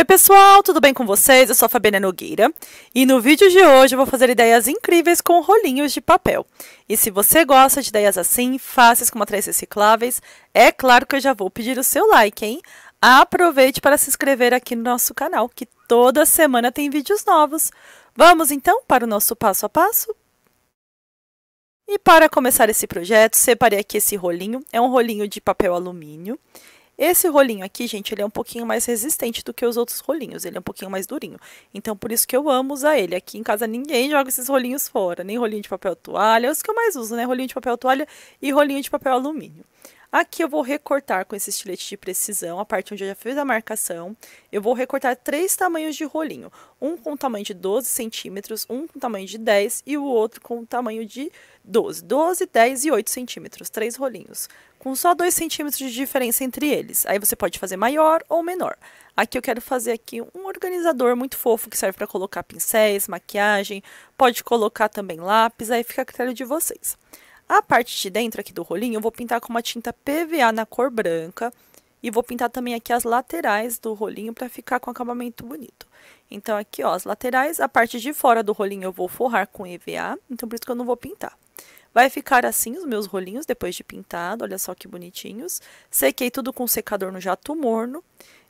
Oi pessoal, tudo bem com vocês? Eu sou a Fabiana Nogueira e no vídeo de hoje eu vou fazer ideias incríveis com rolinhos de papel. E se você gosta de ideias assim, fáceis com materiais recicláveis, é claro que eu já vou pedir o seu like, hein? Aproveite para se inscrever aqui no nosso canal, que toda semana tem vídeos novos. Vamos então para o nosso passo a passo? E para começar esse projeto, separei aqui esse rolinho, é um rolinho de papel alumínio. Esse rolinho aqui, gente, ele é um pouquinho mais resistente do que os outros rolinhos, ele é um pouquinho mais durinho. Então, por isso que eu amo usar ele. Aqui em casa ninguém joga esses rolinhos fora, nem rolinho de papel toalha, é os que eu mais uso, né? Rolinho de papel toalha e rolinho de papel alumínio. Aqui eu vou recortar com esse estilete de precisão, a parte onde eu já fiz a marcação. Eu vou recortar três tamanhos de rolinho. Um com tamanho de 12 centímetros, um com tamanho de 10 e o outro com tamanho de 12. 12, 10 e 8 centímetros, três rolinhos com só 2 centímetros de diferença entre eles. Aí você pode fazer maior ou menor. Aqui eu quero fazer aqui um organizador muito fofo que serve para colocar pincéis, maquiagem, pode colocar também lápis, aí fica a critério de vocês. A parte de dentro aqui do rolinho eu vou pintar com uma tinta PVA na cor branca e vou pintar também aqui as laterais do rolinho para ficar com acabamento bonito. Então aqui ó, as laterais, a parte de fora do rolinho eu vou forrar com EVA, então por isso que eu não vou pintar. Vai ficar assim os meus rolinhos depois de pintado, olha só que bonitinhos. Sequei tudo com secador no jato morno.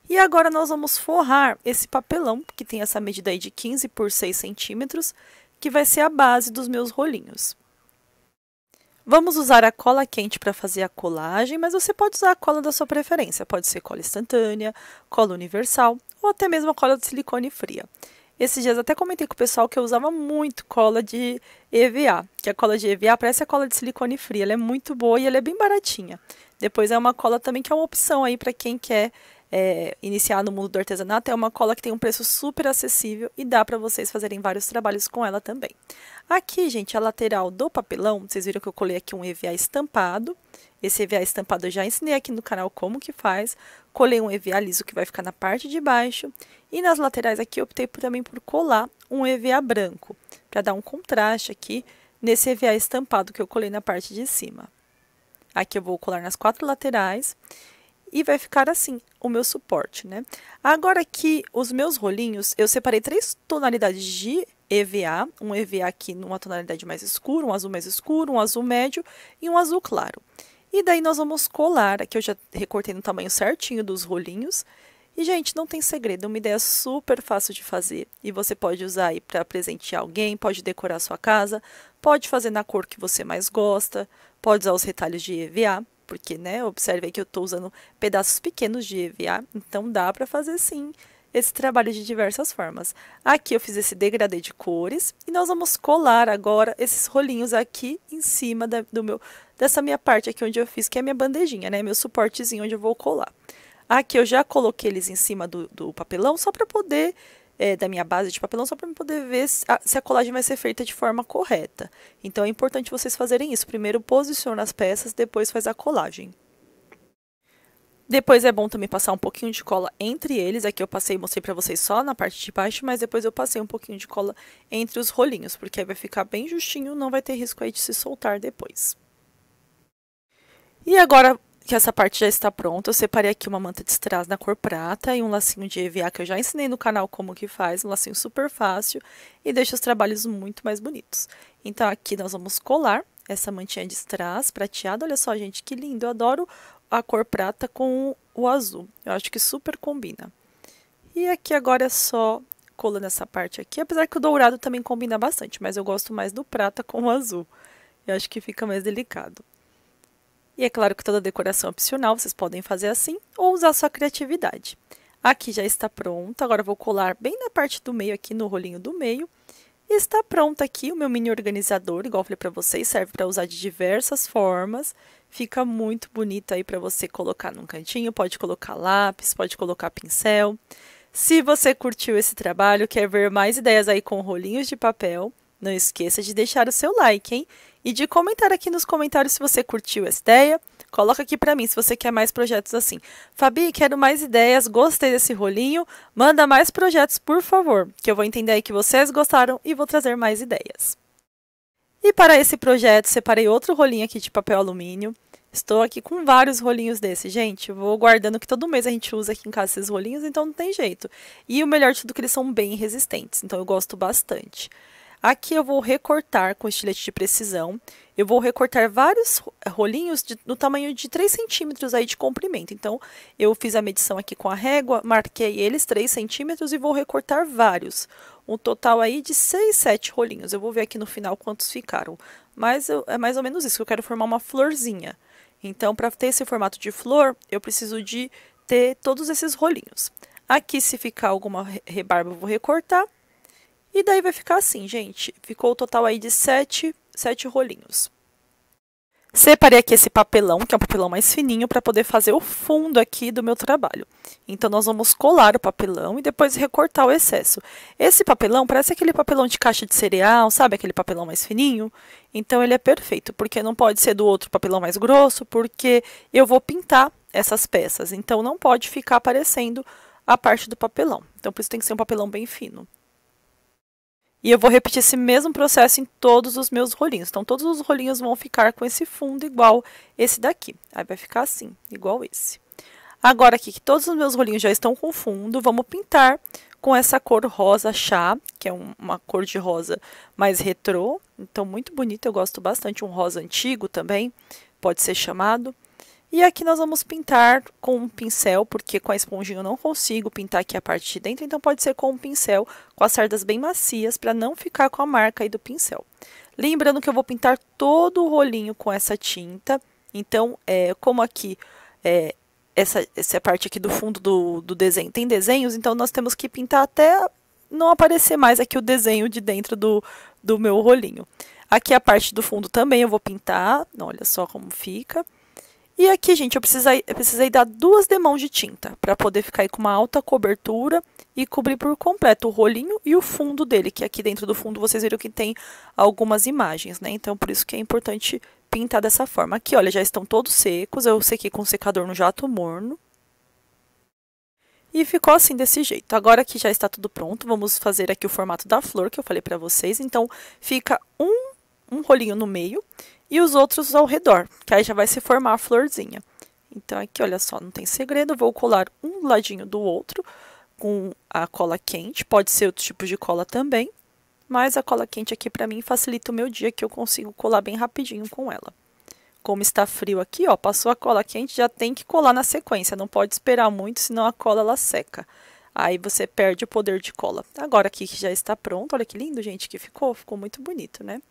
E agora nós vamos forrar esse papelão, que tem essa medida aí de 15 por 6 centímetros, que vai ser a base dos meus rolinhos. Vamos usar a cola quente para fazer a colagem, mas você pode usar a cola da sua preferência. Pode ser cola instantânea, cola universal ou até mesmo a cola de silicone fria. Esses dias até comentei com o pessoal que eu usava muito cola de EVA, que a cola de EVA parece a cola de silicone fria, ela é muito boa e ela é bem baratinha. Depois é uma cola também que é uma opção aí para quem quer é, iniciar no mundo do artesanato, é uma cola que tem um preço super acessível e dá para vocês fazerem vários trabalhos com ela também. Aqui, gente, a lateral do papelão, vocês viram que eu colei aqui um EVA estampado, esse EVA estampado eu já ensinei aqui no canal como que faz. Colei um EVA liso que vai ficar na parte de baixo. E nas laterais aqui eu optei também por colar um EVA branco. Para dar um contraste aqui nesse EVA estampado que eu colei na parte de cima. Aqui eu vou colar nas quatro laterais. E vai ficar assim o meu suporte, né? Agora aqui, os meus rolinhos, eu separei três tonalidades de EVA. Um EVA aqui numa tonalidade mais escura, um azul mais escuro, um azul médio e um azul claro. E daí nós vamos colar, aqui eu já recortei no tamanho certinho dos rolinhos. E, gente, não tem segredo, é uma ideia super fácil de fazer. E você pode usar aí para presentear alguém, pode decorar sua casa, pode fazer na cor que você mais gosta, pode usar os retalhos de EVA, porque, né, observe que eu estou usando pedaços pequenos de EVA, então dá para fazer sim esse trabalho de diversas formas. Aqui eu fiz esse degradê de cores e nós vamos colar agora esses rolinhos aqui em cima da, do meu, dessa minha parte aqui onde eu fiz, que é a minha bandejinha, né? Meu suportezinho onde eu vou colar. Aqui eu já coloquei eles em cima do, do papelão só para poder, é, da minha base de papelão, só para poder ver se a, se a colagem vai ser feita de forma correta. Então é importante vocês fazerem isso. Primeiro posiciona as peças, depois faz a colagem. Depois é bom também passar um pouquinho de cola entre eles. Aqui eu passei e mostrei para vocês só na parte de baixo, mas depois eu passei um pouquinho de cola entre os rolinhos, porque aí vai ficar bem justinho, não vai ter risco aí de se soltar depois. E agora que essa parte já está pronta, eu separei aqui uma manta de strass na cor prata e um lacinho de EVA que eu já ensinei no canal como que faz, um lacinho super fácil e deixa os trabalhos muito mais bonitos. Então aqui nós vamos colar essa mantinha de strass prateada, olha só gente, que lindo, eu adoro a cor prata com o azul. Eu acho que super combina. E aqui agora é só colando essa parte aqui, apesar que o dourado também combina bastante, mas eu gosto mais do prata com o azul. Eu acho que fica mais delicado. E é claro que toda decoração é opcional, vocês podem fazer assim ou usar sua criatividade. Aqui já está pronto, agora vou colar bem na parte do meio, aqui no rolinho do meio. E está pronto aqui o meu mini organizador, igual eu falei para vocês, serve para usar de diversas formas. Fica muito bonito aí para você colocar num cantinho, pode colocar lápis, pode colocar pincel. Se você curtiu esse trabalho, quer ver mais ideias aí com rolinhos de papel, não esqueça de deixar o seu like, hein? E de comentar aqui nos comentários se você curtiu essa ideia. Coloca aqui para mim se você quer mais projetos assim. Fabi, quero mais ideias, gostei desse rolinho. Manda mais projetos, por favor, que eu vou entender aí que vocês gostaram e vou trazer mais ideias. E para esse projeto, separei outro rolinho aqui de papel alumínio. Estou aqui com vários rolinhos desse, gente. Vou guardando que todo mês a gente usa aqui em casa esses rolinhos, então não tem jeito. E o melhor de tudo é que eles são bem resistentes, então eu gosto bastante. Aqui eu vou recortar com estilete de precisão. Eu vou recortar vários rolinhos de, no tamanho de 3 centímetros aí de comprimento. Então, eu fiz a medição aqui com a régua, marquei eles 3 centímetros e vou recortar vários. Um total aí de 6, 7 rolinhos. Eu vou ver aqui no final quantos ficaram. Mas eu, é mais ou menos isso, que eu quero formar uma florzinha. Então, para ter esse formato de flor, eu preciso de ter todos esses rolinhos. Aqui, se ficar alguma rebarba, eu vou recortar. E daí vai ficar assim, gente. Ficou o total aí de sete, sete rolinhos. Separei aqui esse papelão, que é um papelão mais fininho, para poder fazer o fundo aqui do meu trabalho. Então, nós vamos colar o papelão e depois recortar o excesso. Esse papelão parece aquele papelão de caixa de cereal, sabe? Aquele papelão mais fininho. Então, ele é perfeito, porque não pode ser do outro papelão mais grosso, porque eu vou pintar essas peças. Então, não pode ficar aparecendo a parte do papelão. Então, por isso tem que ser um papelão bem fino. E eu vou repetir esse mesmo processo em todos os meus rolinhos. Então, todos os rolinhos vão ficar com esse fundo igual esse daqui. Aí vai ficar assim, igual esse. Agora aqui que todos os meus rolinhos já estão com fundo, vamos pintar com essa cor rosa chá, que é um, uma cor de rosa mais retrô. Então, muito bonito, eu gosto bastante. Um rosa antigo também, pode ser chamado. E aqui nós vamos pintar com um pincel, porque com a esponjinha eu não consigo pintar aqui a parte de dentro, então pode ser com um pincel, com as cerdas bem macias, para não ficar com a marca aí do pincel. Lembrando que eu vou pintar todo o rolinho com essa tinta, então, é, como aqui é, essa, essa parte aqui do fundo do, do desenho tem desenhos, então nós temos que pintar até não aparecer mais aqui o desenho de dentro do, do meu rolinho. Aqui a parte do fundo também eu vou pintar, olha só como fica. E aqui, gente, eu precisei, eu precisei dar duas demãos de tinta para poder ficar com uma alta cobertura e cobrir por completo o rolinho e o fundo dele, que aqui dentro do fundo vocês viram que tem algumas imagens, né? Então, por isso que é importante pintar dessa forma. Aqui, olha, já estão todos secos, eu sequei com secador no jato morno. E ficou assim, desse jeito. Agora que já está tudo pronto, vamos fazer aqui o formato da flor que eu falei para vocês. Então, fica um, um rolinho no meio e os outros ao redor, que aí já vai se formar a florzinha. Então, aqui, olha só, não tem segredo, vou colar um ladinho do outro com a cola quente, pode ser outro tipo de cola também, mas a cola quente aqui para mim facilita o meu dia, que eu consigo colar bem rapidinho com ela. Como está frio aqui, ó, passou a cola quente, já tem que colar na sequência, não pode esperar muito, senão a cola ela seca. Aí você perde o poder de cola. Agora aqui que já está pronto, olha que lindo, gente, que ficou, ficou muito bonito, né?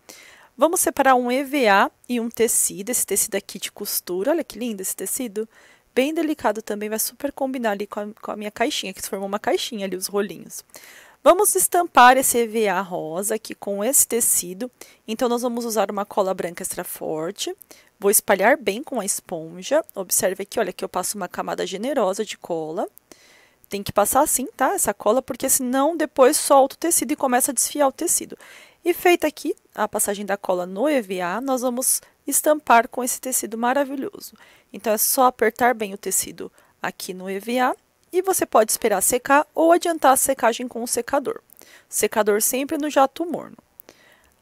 Vamos separar um EVA e um tecido, esse tecido aqui de costura, olha que lindo esse tecido. Bem delicado também, vai super combinar ali com a, com a minha caixinha, que se formou uma caixinha ali, os rolinhos. Vamos estampar esse EVA rosa aqui com esse tecido. Então, nós vamos usar uma cola branca extra forte. Vou espalhar bem com a esponja. Observe aqui, olha, que eu passo uma camada generosa de cola. Tem que passar assim, tá? Essa cola, porque senão depois solta o tecido e começa a desfiar o tecido. E feita aqui a passagem da cola no EVA, nós vamos estampar com esse tecido maravilhoso. Então, é só apertar bem o tecido aqui no EVA e você pode esperar secar ou adiantar a secagem com o secador. Secador sempre no jato morno.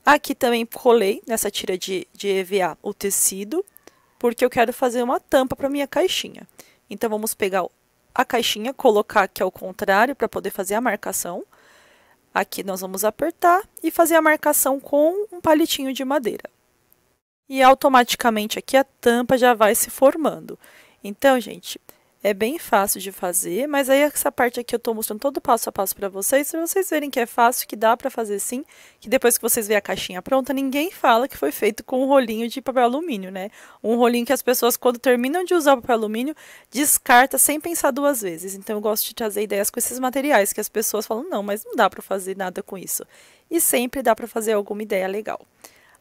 Aqui também colei nessa tira de, de EVA o tecido, porque eu quero fazer uma tampa para minha caixinha. Então, vamos pegar a caixinha, colocar aqui ao contrário para poder fazer a marcação. Aqui nós vamos apertar e fazer a marcação com um palitinho de madeira. E automaticamente aqui a tampa já vai se formando. Então, gente, é bem fácil de fazer, mas aí essa parte aqui eu estou mostrando todo passo a passo para vocês, para vocês verem que é fácil, que dá para fazer sim, que depois que vocês verem a caixinha pronta, ninguém fala que foi feito com um rolinho de papel alumínio, né? Um rolinho que as pessoas, quando terminam de usar o papel alumínio, descarta sem pensar duas vezes. Então eu gosto de trazer ideias com esses materiais, que as pessoas falam, não, mas não dá para fazer nada com isso. E sempre dá para fazer alguma ideia legal.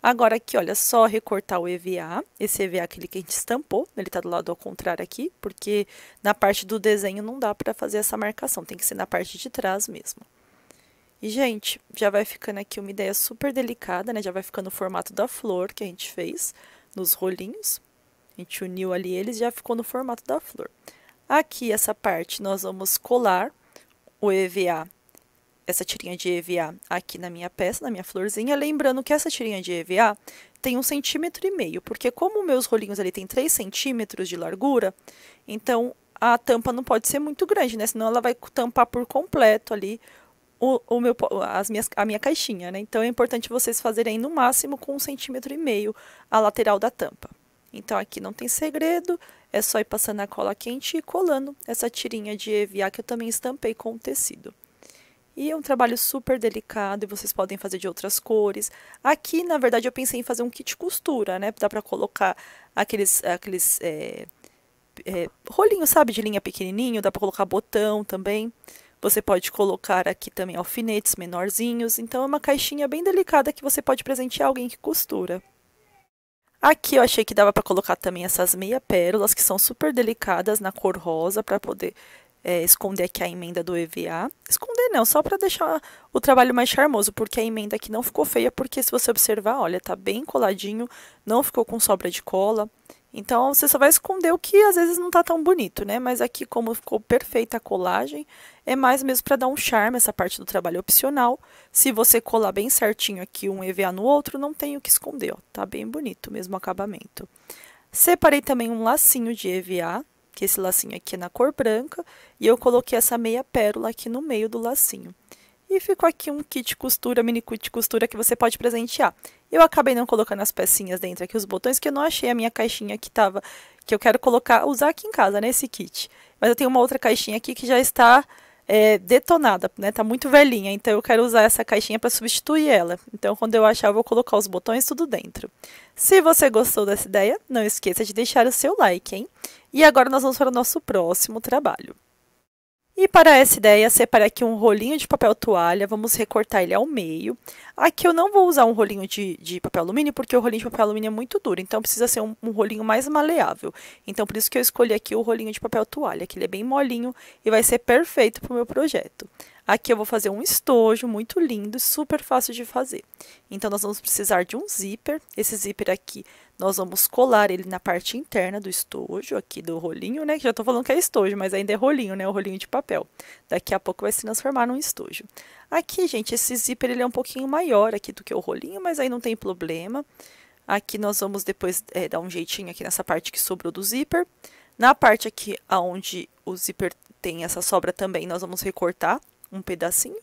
Agora aqui, olha, só recortar o EVA, esse EVA aquele que a gente estampou, ele está do lado ao contrário aqui, porque na parte do desenho não dá para fazer essa marcação, tem que ser na parte de trás mesmo. E, gente, já vai ficando aqui uma ideia super delicada, né? Já vai ficando o formato da flor que a gente fez nos rolinhos. A gente uniu ali eles já ficou no formato da flor. Aqui, essa parte, nós vamos colar o EVA essa tirinha de EVA aqui na minha peça, na minha florzinha. Lembrando que essa tirinha de EVA tem um centímetro e meio, porque como meus rolinhos ali tem 3 centímetros de largura, então a tampa não pode ser muito grande, né? Senão ela vai tampar por completo ali o, o meu, as minhas, a minha caixinha, né? Então é importante vocês fazerem no máximo com um centímetro e meio a lateral da tampa. Então aqui não tem segredo, é só ir passando a cola quente e colando essa tirinha de EVA que eu também estampei com o tecido. E é um trabalho super delicado e vocês podem fazer de outras cores. Aqui, na verdade, eu pensei em fazer um kit costura, né? Dá pra colocar aqueles, aqueles é, é, rolinhos, sabe, de linha pequenininho. Dá pra colocar botão também. Você pode colocar aqui também alfinetes menorzinhos. Então, é uma caixinha bem delicada que você pode presentear alguém que costura. Aqui eu achei que dava para colocar também essas meia pérolas, que são super delicadas na cor rosa, para poder é, esconder aqui a emenda do EVA. Esconder não, só para deixar o trabalho mais charmoso, porque a emenda aqui não ficou feia, porque se você observar, olha, tá bem coladinho, não ficou com sobra de cola. Então, você só vai esconder o que às vezes não tá tão bonito, né? Mas aqui, como ficou perfeita a colagem, é mais mesmo para dar um charme, essa parte do trabalho opcional. Se você colar bem certinho aqui um EVA no outro, não tem o que esconder, ó. Tá bem bonito mesmo o acabamento. Separei também um lacinho de EVA, que esse lacinho aqui é na cor branca, e eu coloquei essa meia pérola aqui no meio do lacinho. E ficou aqui um kit costura, mini kit costura que você pode presentear. Eu acabei não colocando as pecinhas dentro aqui, os botões, que eu não achei a minha caixinha que tava, que eu quero colocar, usar aqui em casa, nesse kit. Mas eu tenho uma outra caixinha aqui que já está é, detonada, né? Tá muito velhinha, então eu quero usar essa caixinha para substituir ela. Então, quando eu achar, eu vou colocar os botões tudo dentro. Se você gostou dessa ideia, não esqueça de deixar o seu like, hein? E agora nós vamos para o nosso próximo trabalho. E para essa ideia, separei aqui um rolinho de papel toalha, vamos recortar ele ao meio. Aqui eu não vou usar um rolinho de, de papel alumínio, porque o rolinho de papel alumínio é muito duro, então precisa ser um, um, rolinho mais maleável. Então por isso que eu escolhi aqui o rolinho de papel toalha, que ele é bem molinho e vai ser perfeito para o meu projeto. Aqui eu vou fazer um estojo muito lindo, super fácil de fazer. Então nós vamos precisar de um zíper, esse zíper aqui nós vamos colar ele na parte interna do estojo, aqui do rolinho, né? Que já tô falando que é estojo, mas ainda é rolinho, né? O rolinho de papel. Daqui a pouco vai se transformar num estojo. Aqui, gente, esse zíper ele é um pouquinho maior aqui do que o rolinho, mas aí não tem problema. Aqui nós vamos depois é, dar um jeitinho aqui nessa parte que sobrou do zíper. Na parte aqui onde o zíper tem essa sobra também, nós vamos recortar um pedacinho.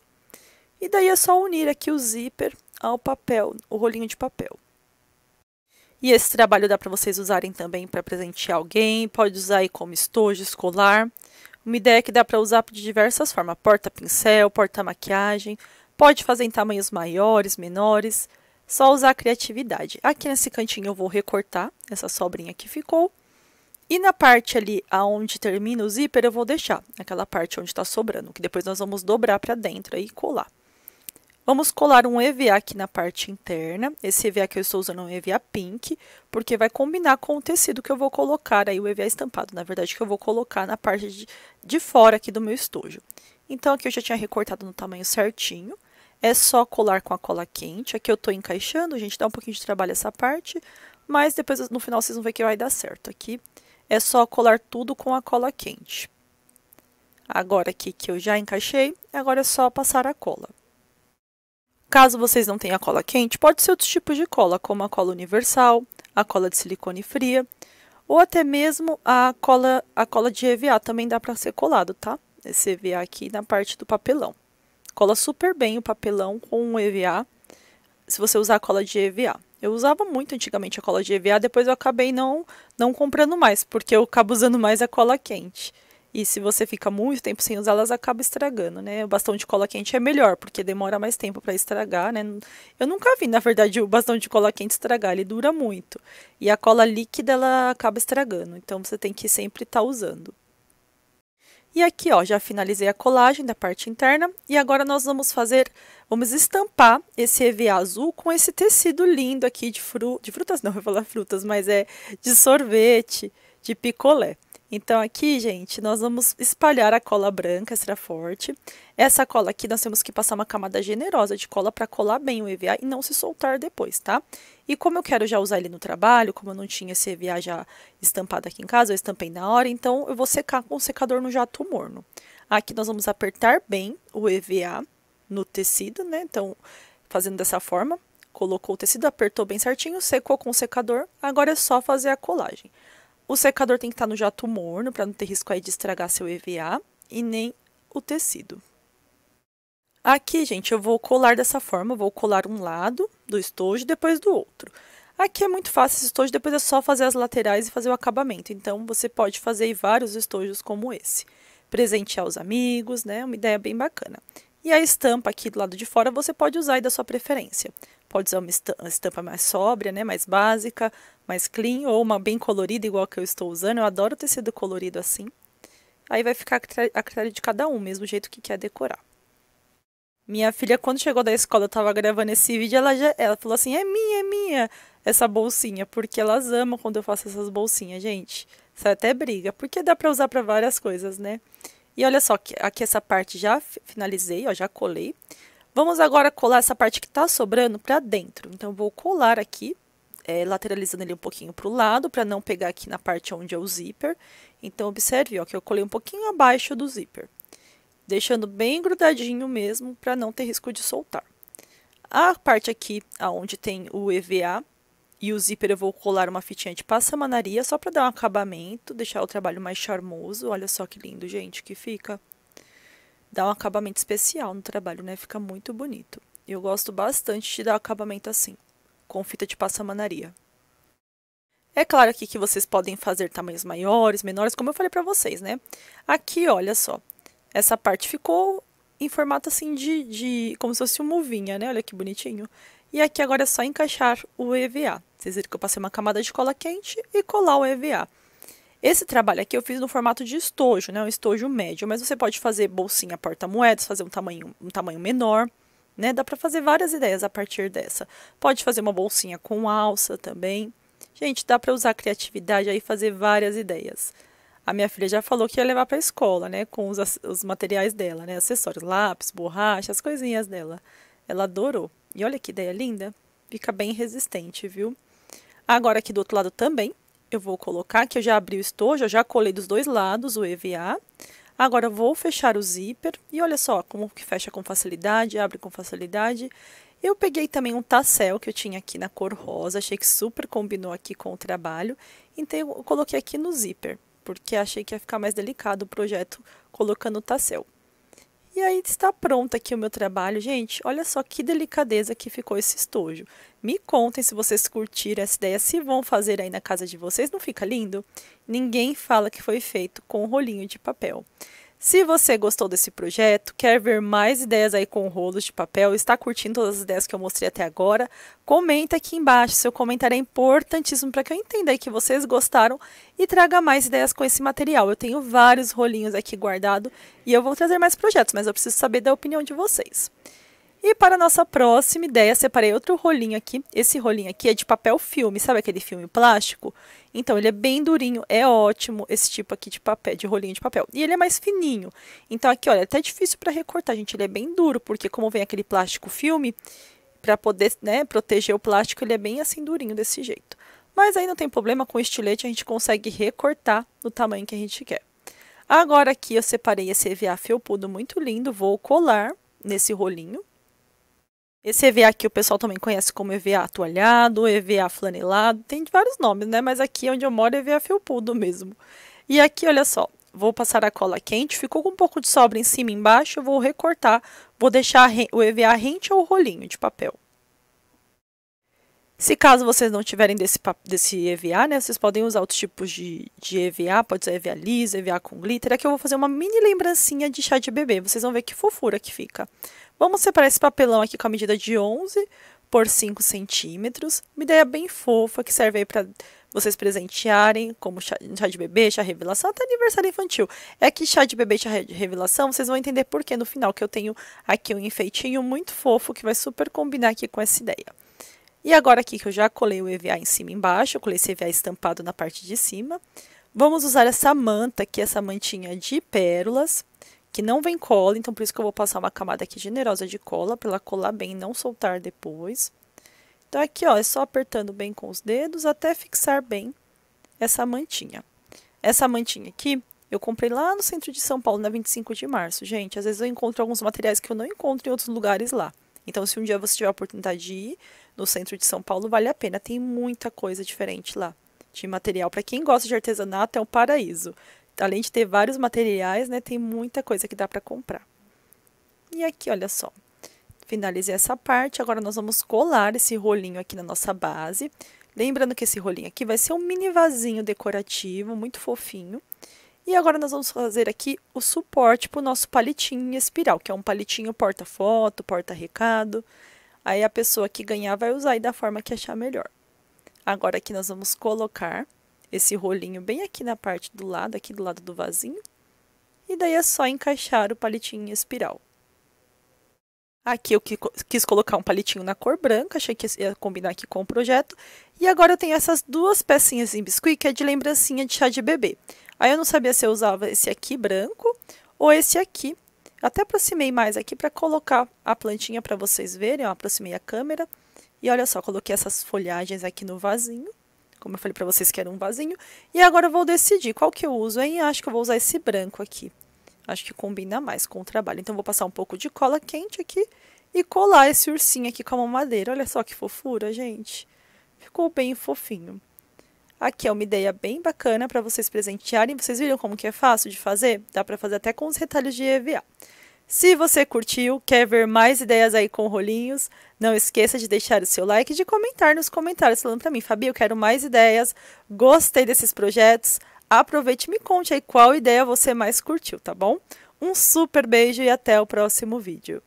E daí é só unir aqui o zíper ao papel, o rolinho de papel. E esse trabalho dá para vocês usarem também para presentear alguém, pode usar aí como estojo escolar. Uma ideia que dá para usar de diversas formas, porta-pincel, porta-maquiagem, pode fazer em tamanhos maiores, menores, só usar a criatividade. Aqui nesse cantinho eu vou recortar essa sobrinha que ficou. E na parte ali aonde termina o zíper eu vou deixar aquela parte onde está sobrando, que depois nós vamos dobrar para dentro e colar. Vamos colar um EVA aqui na parte interna. Esse EVA que eu estou usando é um EVA pink, porque vai combinar com o tecido que eu vou colocar, aí o EVA estampado, na verdade, que eu vou colocar na parte de, de fora aqui do meu estojo. Então, aqui eu já tinha recortado no tamanho certinho. É só colar com a cola quente. Aqui eu estou encaixando, gente, dá um pouquinho de trabalho essa parte, mas depois no final vocês vão ver que vai dar certo. Aqui é só colar tudo com a cola quente. Agora aqui que eu já encaixei, agora é só passar a cola. Caso vocês não tenham cola quente, pode ser outros tipos de cola, como a cola universal, a cola de silicone fria, ou até mesmo a cola, a cola de EVA também dá para ser colado, tá? Esse EVA aqui na parte do papelão. Cola super bem o papelão com o EVA, se você usar a cola de EVA. Eu usava muito antigamente a cola de EVA, depois eu acabei não, não comprando mais, porque eu acabo usando mais a cola quente. E se você fica muito tempo sem usar, elas acaba estragando, né? O bastão de cola quente é melhor, porque demora mais tempo para estragar, né? Eu nunca vi, na verdade, o bastão de cola quente estragar, ele dura muito. E a cola líquida, ela acaba estragando, então você tem que sempre estar tá usando. E aqui, ó, já finalizei a colagem da parte interna e agora nós vamos fazer, vamos estampar esse EVA azul com esse tecido lindo aqui de, fru, de frutas, não, eu vou falar frutas, mas é de sorvete, de picolé. Então aqui, gente, nós vamos espalhar a cola branca extra forte. Essa cola aqui nós temos que passar uma camada generosa de cola para colar bem o EVA e não se soltar depois, tá? E como eu quero já usar ele no trabalho, como eu não tinha esse EVA já estampado aqui em casa, eu estampei na hora, então eu vou secar com o secador no jato morno. Aqui nós vamos apertar bem o EVA no tecido, né? Então, fazendo dessa forma, colocou o tecido, apertou bem certinho, secou com o secador, agora é só fazer a colagem. O secador tem que estar no jato morno, para não ter risco aí de estragar seu EVA, e nem o tecido. Aqui, gente, eu vou colar dessa forma, vou colar um lado do estojo, depois do outro. Aqui é muito fácil esse estojo, depois é só fazer as laterais e fazer o acabamento. Então, você pode fazer vários estojos como esse. Presentear os amigos, né? Uma ideia bem bacana. E a estampa aqui do lado de fora você pode usar aí da sua preferência. Pode usar uma estampa mais sóbria, né? Mais básica, mais clean, ou uma bem colorida, igual que eu estou usando. Eu adoro tecido colorido assim. Aí vai ficar a critério de cada um, mesmo jeito que quer decorar. Minha filha, quando chegou da escola, eu tava gravando esse vídeo, ela já ela falou assim: é minha, é minha essa bolsinha, porque elas amam quando eu faço essas bolsinhas, gente. Isso até briga, porque dá pra usar pra várias coisas, né? E olha só, aqui essa parte já finalizei, ó, já colei. Vamos agora colar essa parte que tá sobrando pra dentro. Então, vou colar aqui, é, lateralizando ele um pouquinho pro lado, pra não pegar aqui na parte onde é o zíper. Então, observe, ó, que eu colei um pouquinho abaixo do zíper deixando bem grudadinho mesmo para não ter risco de soltar. A parte aqui aonde tem o EVA e o zíper eu vou colar uma fitinha de passamanaria só para dar um acabamento, deixar o trabalho mais charmoso. Olha só que lindo, gente, que fica. Dá um acabamento especial no trabalho, né? Fica muito bonito. Eu gosto bastante de dar acabamento assim, com fita de passamanaria. É claro aqui que vocês podem fazer tamanhos maiores, menores, como eu falei para vocês, né? Aqui, olha só, essa parte ficou em formato assim de, de como se fosse uma uvinha, né? Olha que bonitinho. E aqui agora é só encaixar o EVA. Vocês viram que eu passei uma camada de cola quente e colar o EVA. Esse trabalho aqui eu fiz no formato de estojo, né? Um estojo médio, mas você pode fazer bolsinha porta-moedas, fazer um tamanho, um tamanho menor, né? Dá para fazer várias ideias a partir dessa. Pode fazer uma bolsinha com alça também. Gente, dá para usar a criatividade aí fazer várias ideias. A minha filha já falou que ia levar para a escola, né? Com os, os materiais dela, né? Acessórios, lápis, borracha, as coisinhas dela. Ela adorou. E olha que ideia linda. Fica bem resistente, viu? Agora aqui do outro lado também, eu vou colocar que eu já abri o estojo, eu já colei dos dois lados o EVA. Agora vou fechar o zíper e olha só como que fecha com facilidade, abre com facilidade. Eu peguei também um tassel que eu tinha aqui na cor rosa, achei que super combinou aqui com o trabalho, então eu coloquei aqui no zíper porque achei que ia ficar mais delicado o projeto colocando o tassel. E aí está pronto aqui o meu trabalho. Gente, olha só que delicadeza que ficou esse estojo. Me contem se vocês curtiram essa ideia, se vão fazer aí na casa de vocês. Não fica lindo? Ninguém fala que foi feito com rolinho de papel. Se você gostou desse projeto, quer ver mais ideias aí com rolos de papel, está curtindo todas as ideias que eu mostrei até agora, comenta aqui embaixo. Seu comentário é importantíssimo para que eu entenda aí que vocês gostaram e traga mais ideias com esse material. Eu tenho vários rolinhos aqui guardado e eu vou trazer mais projetos, mas eu preciso saber da opinião de vocês. E para a nossa próxima ideia, separei outro rolinho aqui. Esse rolinho aqui é de papel filme, sabe aquele filme plástico? Então, ele é bem durinho, é ótimo esse tipo aqui de papel, de rolinho de papel. E ele é mais fininho. Então, aqui, olha, é até difícil para recortar, gente. Ele é bem duro, porque como vem aquele plástico filme, para poder né, proteger o plástico, ele é bem assim durinho desse jeito. Mas aí não tem problema, com o estilete a gente consegue recortar no tamanho que a gente quer. Agora aqui eu separei esse EVA felpudo muito lindo, vou colar nesse rolinho. Esse EVA aqui o pessoal também conhece como EVA atualhado, EVA flanelado, tem vários nomes, né? Mas aqui onde eu moro é EVA felpudo mesmo. E aqui, olha só, vou passar a cola quente, ficou com um pouco de sobra em cima e embaixo, eu vou recortar, vou deixar o EVA rente ao rolinho de papel. Se caso vocês não tiverem desse, desse EVA, né, vocês podem usar outros tipos de, de EVA, pode ser EVA liso, EVA com glitter. Aqui eu vou fazer uma mini lembrancinha de chá de bebê, vocês vão ver que fofura que fica. Vamos separar esse papelão aqui com a medida de 11 por 5 centímetros. Uma ideia bem fofa que serve aí para vocês presentearem, como chá, chá, de bebê, chá revelação, até aniversário infantil. É que chá de bebê, chá revelação, vocês vão entender por que no final que eu tenho aqui um enfeitinho muito fofo que vai super combinar aqui com essa ideia. E agora aqui que eu já colei o EVA em cima e embaixo, eu colei esse EVA estampado na parte de cima. Vamos usar essa manta aqui, essa mantinha de pérolas, que não vem cola, então por isso que eu vou passar uma camada aqui generosa de cola, para ela colar bem e não soltar depois. Então aqui, ó, é só apertando bem com os dedos até fixar bem essa mantinha. Essa mantinha aqui, eu comprei lá no centro de São Paulo, na 25 de março. Gente, às vezes eu encontro alguns materiais que eu não encontro em outros lugares lá. Então, se um dia você tiver a oportunidade de ir no centro de São Paulo, vale a pena. Tem muita coisa diferente lá de material. Para quem gosta de artesanato, é um paraíso. Além de ter vários materiais, né, tem muita coisa que dá para comprar. E aqui, olha só. Finalizei essa parte, agora nós vamos colar esse rolinho aqui na nossa base. Lembrando que esse rolinho aqui vai ser um mini vasinho decorativo, muito fofinho. E agora nós vamos fazer aqui o suporte para o nosso palitinho em espiral, que é um palitinho porta-foto, porta-recado. Aí a pessoa que ganhar vai usar aí da forma que achar melhor. Agora aqui nós vamos colocar esse rolinho bem aqui na parte do lado, aqui do lado do vasinho. E daí é só encaixar o palitinho em espiral. Aqui eu quis colocar um palitinho na cor branca, achei que ia combinar aqui com o projeto. E agora eu tenho essas duas pecinhas em biscuit, que é de lembrancinha de chá de bebê. Aí eu não sabia se eu usava esse aqui branco ou esse aqui. Até aproximei mais aqui para colocar a plantinha para vocês verem. Eu aproximei a câmera. E olha só, coloquei essas folhagens aqui no vasinho. Como eu falei para vocês que era um vasinho. E agora eu vou decidir qual que eu uso, hein? Acho que eu vou usar esse branco aqui. Acho que combina mais com o trabalho. Então, vou passar um pouco de cola quente aqui e colar esse ursinho aqui com a madeira. Olha só que fofura, gente. Ficou bem fofinho. Aqui é uma ideia bem bacana para vocês presentearem. Vocês viram como que é fácil de fazer? Dá para fazer até com os retalhos de EVA. Se você curtiu, quer ver mais ideias aí com rolinhos, não esqueça de deixar o seu like e de comentar nos comentários falando para mim, Fabi, eu quero mais ideias, gostei desses projetos, Aproveite e me conte aí qual ideia você mais curtiu, tá bom? Um super beijo e até o próximo vídeo.